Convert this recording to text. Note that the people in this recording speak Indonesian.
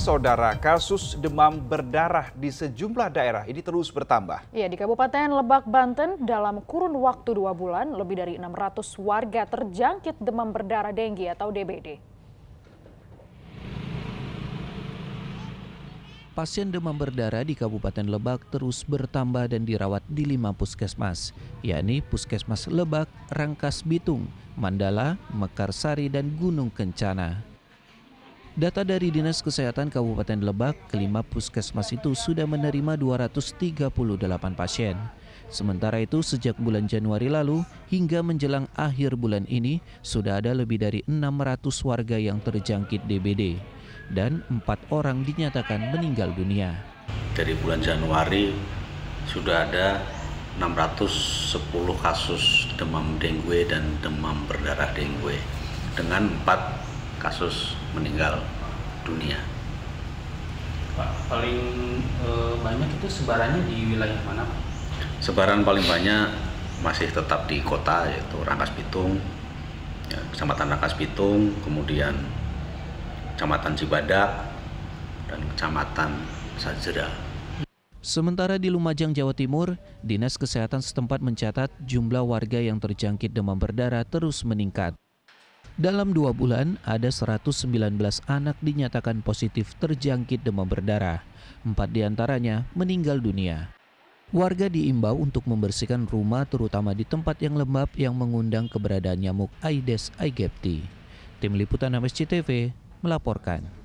Saudara, kasus demam berdarah di sejumlah daerah ini terus bertambah. Ya, di Kabupaten Lebak, Banten, dalam kurun waktu dua bulan, lebih dari 600 warga terjangkit demam berdarah denggi atau DBD. Pasien demam berdarah di Kabupaten Lebak terus bertambah dan dirawat di lima puskesmas, yakni Puskesmas Lebak, Rangkas Bitung, Mandala, Mekarsari, dan Gunung Kencana. Data dari Dinas Kesehatan Kabupaten Lebak, kelima puskesmas itu sudah menerima 238 pasien. Sementara itu, sejak bulan Januari lalu hingga menjelang akhir bulan ini, sudah ada lebih dari 600 warga yang terjangkit DBD dan empat orang dinyatakan meninggal dunia. Dari bulan Januari sudah ada 610 kasus demam dengue dan demam berdarah dengue dengan empat kasus meninggal dunia. Pak, paling e, banyak itu sebarannya di wilayah mana? Pak? Sebaran paling banyak masih tetap di kota yaitu Rangkas Bitung, ya, Kecamatan Rangkas Bitung, kemudian Kecamatan Cibadak, dan Kecamatan Sajera. Sementara di Lumajang, Jawa Timur, Dinas Kesehatan setempat mencatat jumlah warga yang terjangkit demam berdarah terus meningkat. Dalam dua bulan, ada 119 anak dinyatakan positif terjangkit demam berdarah. Empat di antaranya meninggal dunia. Warga diimbau untuk membersihkan rumah terutama di tempat yang lembab yang mengundang keberadaan nyamuk Aedes aegypti. Tim Liputan MSC TV melaporkan.